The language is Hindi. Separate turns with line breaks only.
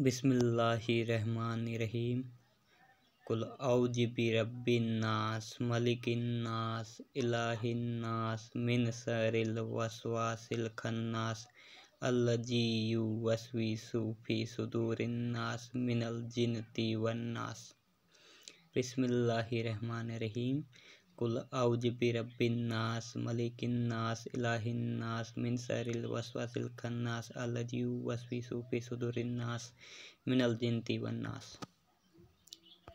बिस्मिल्लाहिर्रहमानिर्रहीम। कुल औजिबि रब्बिन्नास मलिकिन्नास इलाहिन्नास मिन शरिल वसवासिल खन्नास, अल्लजी युवस्विसु फ़ी सुदूरिन्नास मिनल जिनती वन्नास। बिस्मिल्लाहिर्रहमानिर्रहीम। कुल औज बिरब्बिन्नास मलिकिन्नास, इलाहिन्नास मिन शरिल वसवासिल खन्नास अलजी वसवी सूफी सुदुरिन्नास मिनल जिन्ती वन्नास